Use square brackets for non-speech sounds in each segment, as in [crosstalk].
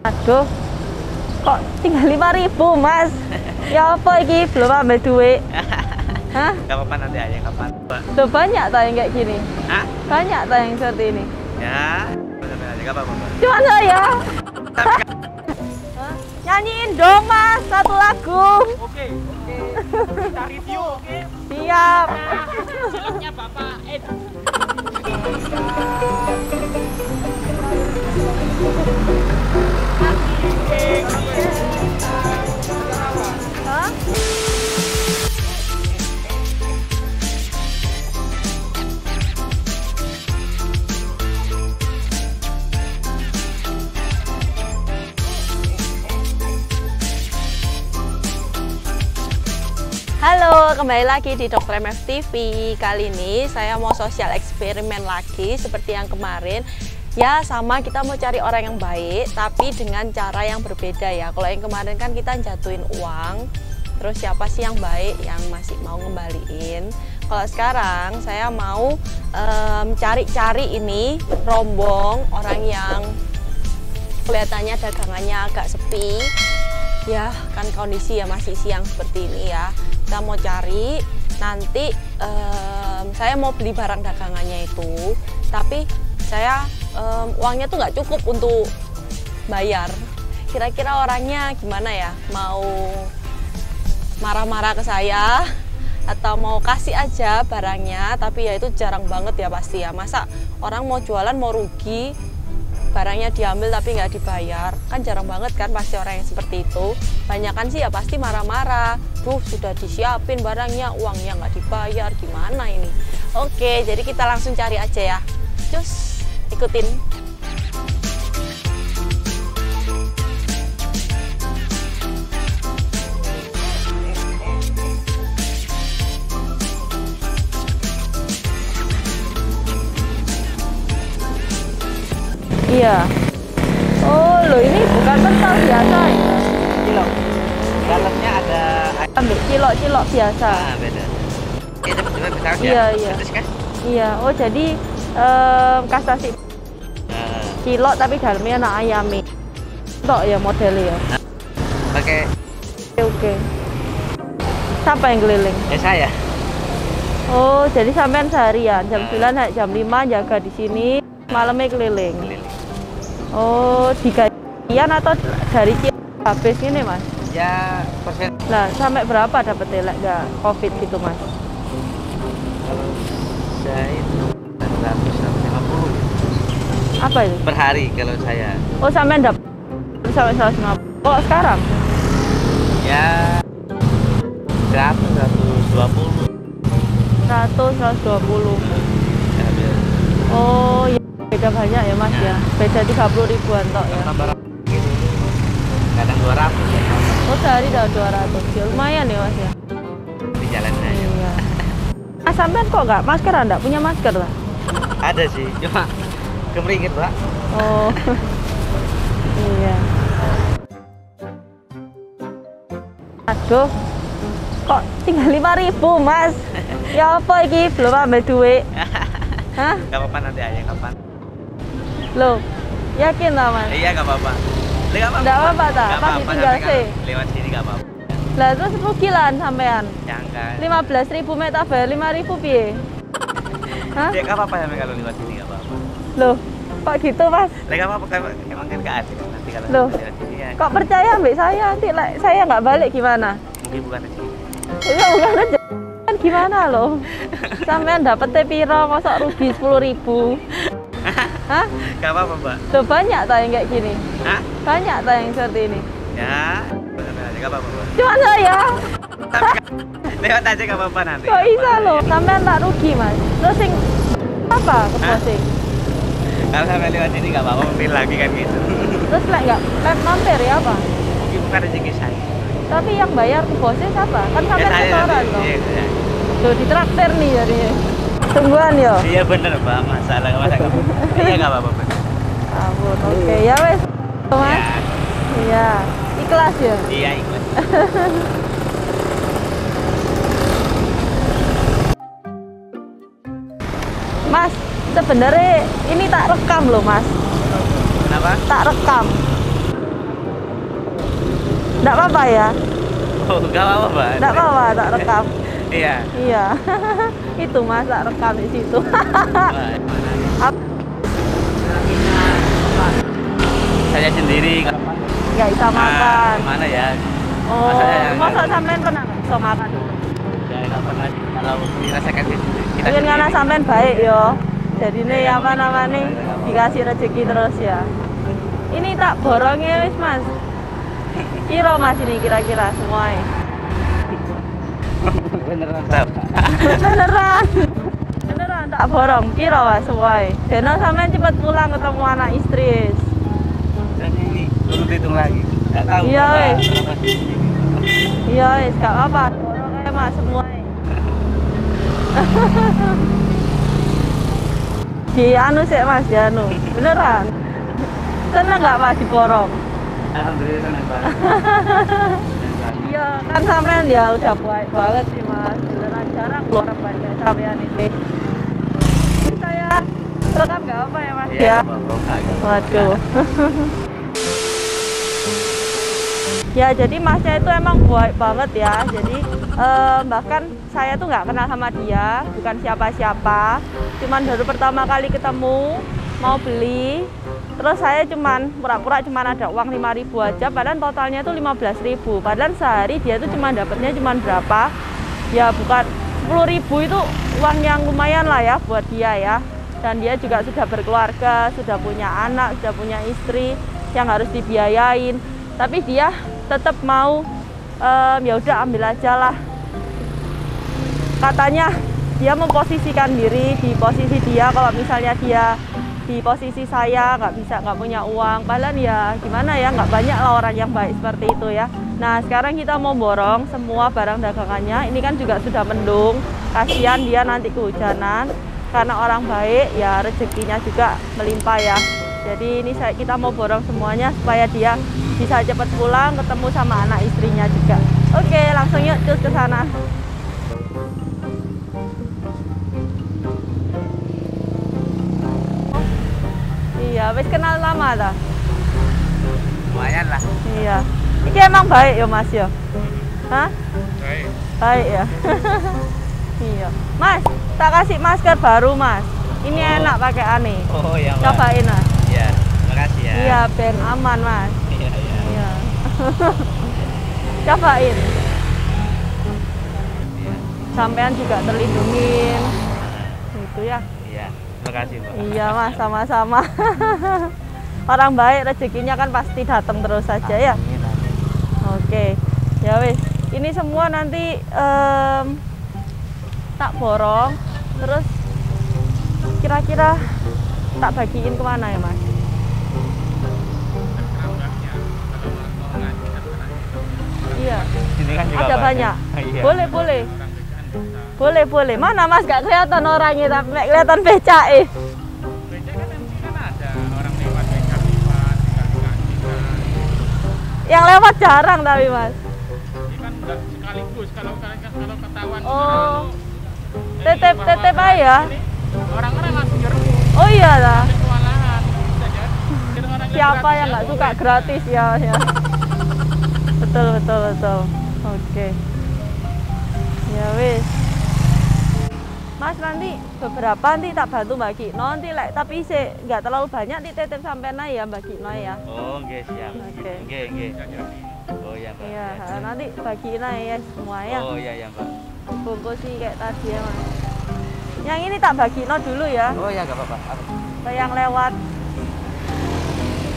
Aduh, kok tinggal lima ribu mas? [laughs] Ya apa iki belum ambil duit? [laughs] Hah? Gak apa-apa nanti aja kapan. Tuh banyak tak yang kayak gini? Hah? Banyak tak yang seperti ini? Ya. Aja gak apa-apa. Cuma saya. [laughs] Hah? Nyanyiin dong mas satu lagu. Oke, oke. Kita review, oke. Siap. Ciloknya Bapak Ed. Halo, kembali lagi di Dr. MF TV. Kali ini saya mau sosial eksperimen lagi seperti yang kemarin. Ya, sama kita mau cari orang yang baik, tapi dengan cara yang berbeda ya. Kalau yang kemarin kan kita jatuhin uang, terus siapa sih yang baik yang masih mau ngembaliin. Kalau sekarang saya mau cari-cari ini rombong orang yang kelihatannya dagangannya agak sepi ya kan kondisi ya masih siang seperti ini ya kita mau cari nanti em, saya mau beli barang dagangannya itu tapi saya em, uangnya tuh nggak cukup untuk bayar. Kira-kira orangnya gimana ya? Mau marah-marah ke saya atau mau kasih aja barangnya? Tapi ya itu jarang banget ya pasti ya. Masa orang mau jualan mau rugi barangnya diambil tapi nggak dibayar. Kan jarang banget kan pasti orang yang seperti itu. Banyak kan sih ya pasti marah-marah. Duh sudah disiapin barangnya uangnya nggak dibayar. Gimana ini? Oke jadi kita langsung cari aja ya. Cus ikutin iya. Oh lo ini bukan kental biasa ya? Kilo. Dalamnya ada ambil cilok-cilok biasa. Ah, beda. Cepet cepet bisa aja. Iya, iya. Iya. Oh jadi em, kastasi Nah, cilok tapi dalamnya anak ayami tok ya modelnya ya? Pakai oke. Oke siapa yang keliling? Ya saya. oh jadi sampean seharian. Jam Nah. 9 sampai jam 5 jaga di sini. Malamnya keliling. Keliling. Oh digajian atau dari habis ini mas Ya persen Lah, sampai berapa dapat telek nggak covid gitu mas? kalau saya itu 150 Apa itu? per hari kalau saya. Oh sampai dapat sampai 150. Oh sekarang? Ya 100 120. 100 120. Ya, biar Oh ya beda banyak ya mas ya. Beda 30 ribuan tok ya. gitu. Kadang 200 ya. Oh sehari udah 200 ya lumayan ya mas ya. Di jalan aja. Iya. Ah sampean kok nggak masker anda punya masker lah? Ada sih, cuma kemeringit, Pak. Oh [laughs] iya. Aduh, kok tinggal lima ribu mas? [laughs] Ya apa iki belum ambil duit? [laughs] Hah? Gak apa-apa nanti aja kapan. Loh, yakin lah mas? Iya, gak apa-apa. Nggak apa-apa. Nggak apa-apa, tak? Nggak Pas ditinggal sih. Lewat sini gak apa-apa. Lah terus rugilan sampean. Jangan. 15 ribu meta bayar 5 ribu piye? Hah? Ya gak apa-apa ya kalau lewat sini gak apa-apa. Loh, kok gitu mas? Lah gak apa-apa, emang kan gak asik nanti kalau Loh. lewat sini ya. Kok percaya ambil saya? Nanti like, saya nggak balik gimana? Mungkin bukan rezeki. Itu bukan aja. Kan gimana loh? [laughs] Sampean dapet piro, masa rugi 10 ribu? Hah? Gak apa-apa, Mbak. Loh banyak tak yang kayak gini? Hah? Banyak tak yang seperti ini? Ya, gak apa-apa, Mbak. Cuma saya, lewat aja gak apa-apa nanti. kok bisa loh? Sampean tak rugi mas. Terus sing apa ke Hah? posing? Kalau sampai lewat sini gak apa-apa, mampir lagi kan gitu. Terus lek nggak lek mampir ya apa? Mungkin bukan rezeki saya. Tapi yang bayar ke bosnya siapa? Kan Ya sampai saya setoran loh. Iya, saya. Tuh ditraktir nih jadinya. Tungguan yo. Iya bener, Mbak. Masalah masa [laughs] apa-apa. Iya gak apa-apa. Ampun, oke ya wes. Mas. Ya. Iya. Ikhlas ya. Iya, ikhlas. [laughs] Mas, sebenarnya ini tak rekam loh mas. Kenapa? Tak rekam. Enggak apa-apa ya? Oh, enggak apa-apa, Mbak. Enggak apa-apa, tak rekam. [laughs] Iya. Iya. Itu Mas, tak rekam di situ. [laughs] Ap- Saya sendiri nggak bisa makan. mana ya? Oh, Masa ya, masa sampean pernah nggak bisa makan? Ya nggak pernah. Kalau dirasakan kita Mungkin karena sampean baik yo. Jadi ini apa namanya dikasih rezeki terus ya. Ini tak borongnya wis mas. Kira mas ini kira-kira semuanya. Beneran. [laughs] Beneran. Beneran tak borong. Kira mas semuanya. Deno sampean cepet pulang ketemu anak istri. wis. Dan ini turun hitung lagi. Nggak tahu. Iya, sih. Iya wis gak apa-apa. Borong aja mas semuanya. [laughs] Di anu sih mas, di anu. Beneran. Seneng nggak mas diborong? Alhamdulillah senang banget. [laughs] Iya, kan sampean ya udah baik banget sih mas. Beneran jarang keluar banyak sampean ini. Saya rekam nggak apa ya mas Iya, ya? nggak. Waduh. [laughs] ya jadi masnya itu emang baik banget ya. Jadi eh, bahkan saya tuh nggak kenal sama dia, bukan siapa-siapa. Cuman baru pertama kali ketemu, mau beli. Terus saya cuman pura-pura cuman ada uang 5000 aja, padahal totalnya tuh 15000 Padahal sehari dia tuh cuma dapatnya cuman berapa? Ya bukan 10000 itu uang yang lumayan lah ya buat dia ya dan dia juga sudah berkeluarga, sudah punya anak, sudah punya istri yang harus dibiayain. Tapi dia tetap mau em, ya udah ambil aja lah. Katanya dia memposisikan diri di posisi dia kalau misalnya dia di posisi saya nggak bisa nggak punya uang. Padahal ya gimana ya nggak banyak lah orang yang baik seperti itu ya. Nah sekarang kita mau borong semua barang dagangannya. Ini kan juga sudah mendung. Kasihan dia nanti kehujanan. Karena orang baik ya rezekinya juga melimpah ya. Jadi ini saya kita mau borong semuanya supaya dia bisa cepat pulang ketemu sama anak istrinya juga. Oke langsung yuk cus ke sana wis kenal lama dah Lumayan lah. iya ini emang baik ya mas ya Hah? Baik. Baik ya. [laughs] iya. Mas, tak kasih masker baru, Mas. Ini Oh. enak pakai aneh. Oh ya, Mbak. Cobain, Mas. Iya, makasih ya. Iya, ben aman, Mas. [laughs] Iya, iya. Iya. [laughs] Cobain. Iya. Sampean juga terlindungin. Gitu ya. Iya, makasih, Mbak. Iya, Mas, sama-sama. [laughs] Orang baik rezekinya kan pasti datang terus saja ya. Amin, amin. Oke, ya wis. Ini semua nanti em, tak borong, terus kira-kira tak bagiin ke mana ya mas? Iya, kan juga ada banyak. Iya. Boleh, boleh. Boleh, boleh. Mana mas? Gak kelihatan orangnya, tapi kelihatan becak eh. Yang lewat jarang tapi mas. sekaligus kalau kalau kalau ketahuan Oh, tetep tetep aja. orang-orang langsung nyerbu Oh iya lah. orang siapa yang ya, nggak suka gratis ya, ya. betul betul betul oke ya wis Mas nanti beberapa nanti tak bantu Mbak Kino nanti lek tapi sih nggak terlalu banyak nanti titip sampai ya Mbak Kino ya Oh, nggih, siap. Oke. Nggih, nggih. Oh, iya, Mbak. iya nanti bagiin aja ya semua ya Oh, iya, iya, Mbak. bungkus sih kayak tadi ya Mas yang ini tak bagino dulu ya Oh, iya, enggak apa-apa. Apa? yang lewat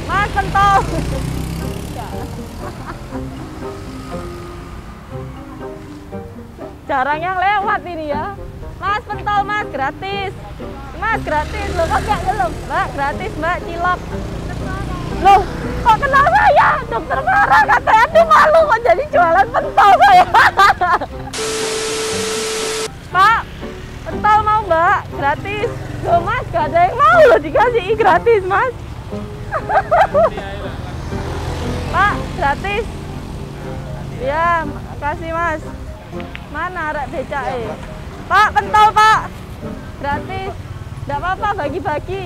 Mas pentol [laughs] jarang yang lewat ini ya Mas pentol mas gratis. Mas gratis. Loh kok gak belum Mbak gratis Mbak cilok. Loh kok kenal saya? Dokter marah katanya tuh malu kok jadi jualan pentol saya. [laughs] Pak pentol mau Mbak? Gratis. Loh mas gak ada yang mau loh dikasih gratis mas. [laughs] Pak gratis. Ya makasih mas. Mana rek eh? Pak pentol pak Gratis Tidak apa-apa bagi-bagi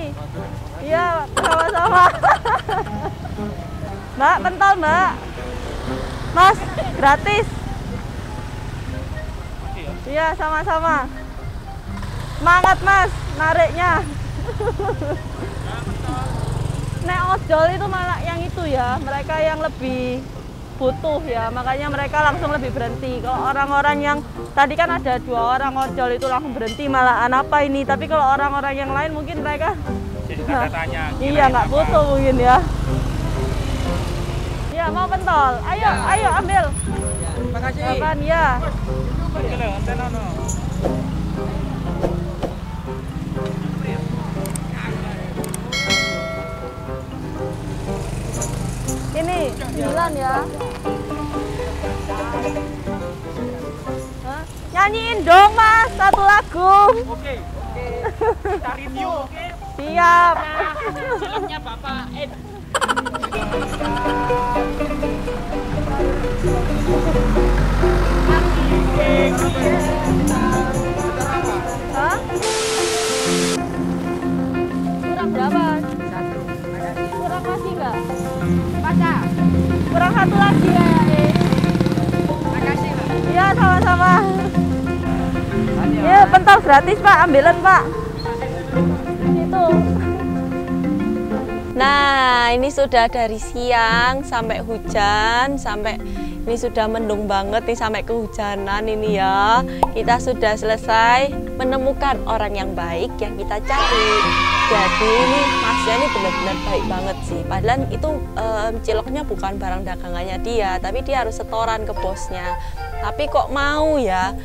Iya sama-sama [laughs] Mbak pentol mbak Mas, gratis. Iya, sama-sama. Semangat, Mas, nariknya. [laughs] Nek ojol itu malah yang itu ya, mereka yang lebih butuh ya, makanya mereka langsung lebih berhenti. Kalau orang-orang yang tadi kan ada dua orang ojol itu langsung berhenti malah apa ini, tapi kalau orang-orang yang lain mungkin mereka Jadi tanda tanya. [laughs] iya nggak butuh mungkin ya. Iya mau pentol, ayo ayo ambil. Terima kasih. Kapan ya? Oke, lho, antena no. Ini sembilan ya. Hah? Nyanyiin dong mas satu lagu. Oke. Cari new, oke. Siap. Filmnya Bapak Ed. Hah? [laughs] gratis pak, ambilan pak. Itu. Nah ini sudah dari siang sampai hujan sampai ini sudah mendung banget nih sampai kehujanan ini ya. Kita sudah selesai menemukan orang yang baik yang kita cari. Jadi ini masnya ini benar-benar baik banget sih. Padahal itu em, ciloknya bukan barang dagangannya dia, tapi dia harus setoran ke bosnya. Tapi kok mau ya?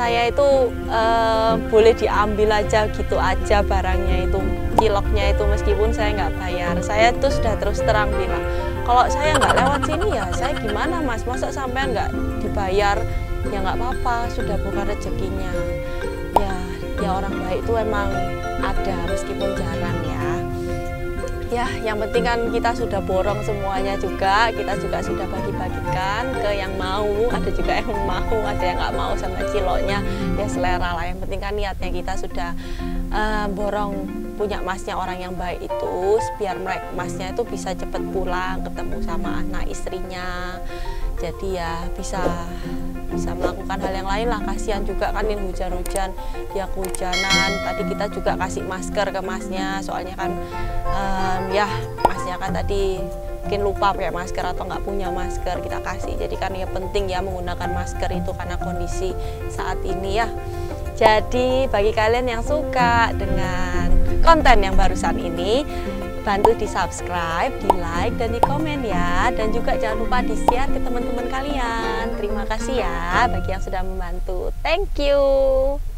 Saya itu eh, boleh diambil aja gitu aja barangnya itu ciloknya itu meskipun saya nggak bayar. Saya tuh sudah terus terang bilang kalau saya nggak lewat sini ya saya gimana mas? Masa sampai nggak dibayar? Ya nggak apa-apa sudah bukan rezekinya. Ya ya orang baik itu emang ada meskipun jarang ya ya yang penting kan kita sudah borong semuanya juga. Kita juga sudah bagi-bagikan ke yang mau. Ada juga yang mau ada yang nggak mau sama ciloknya. Ya selera lah. Yang penting kan niatnya kita sudah eh, borong punya masnya orang yang baik itu biar mereka masnya itu bisa cepet pulang ketemu sama anak istrinya. Jadi ya bisa bisa melakukan hal yang lain lah. Kasihan juga kan ini hujan-hujan dia kehujanan. Tadi kita juga kasih masker ke masnya. Soalnya kan em, ya masnya kan tadi mungkin lupa pakai masker atau nggak punya masker kita kasih. Jadi kan ya penting ya menggunakan masker itu karena kondisi saat ini ya. Jadi bagi kalian yang suka dengan konten yang barusan ini bantu di subscribe, di like, dan di komen ya. Dan juga jangan lupa di share ke teman-teman kalian. Terima kasih ya bagi yang sudah membantu. Thank you